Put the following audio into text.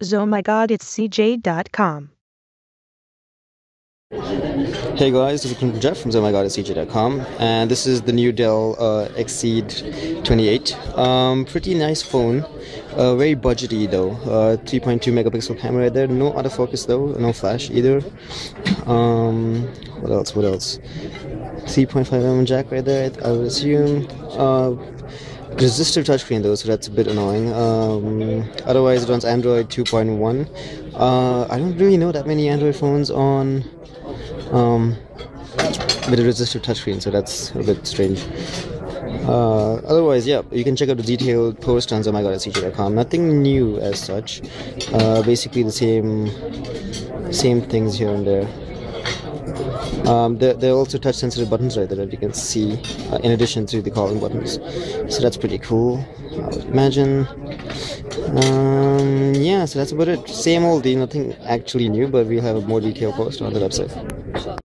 So my god, it's CJ.com. Hey guys, this is Jeff from OhMyGodIt'sCJ.com and this is the new Dell uh, XCD 28. Um, pretty nice phone, uh, very budgety though. Uh, 3.2 megapixel camera right there, no autofocus though, no flash either. Um, what else? What else? 3.5 mm jack right there, I would assume. Uh, resistive touchscreen though, so that's a bit annoying. Um, otherwise, it runs Android 2.1. Uh, I don't really know that many Android phones on um, with a resistive touchscreen, so that's a bit strange. Uh, otherwise, yeah, you can check out the detailed post on ohmygodit'scj.com. Nothing new as such. Uh, basically the same same things here and there. Um, there, there, are also touch sensitive buttons right there that you can see uh, in addition to the calling buttons. So that's pretty cool, I would imagine. Um, yeah, so that's about it. Same old, nothing actually new, but we'll have a more detailed post on the website.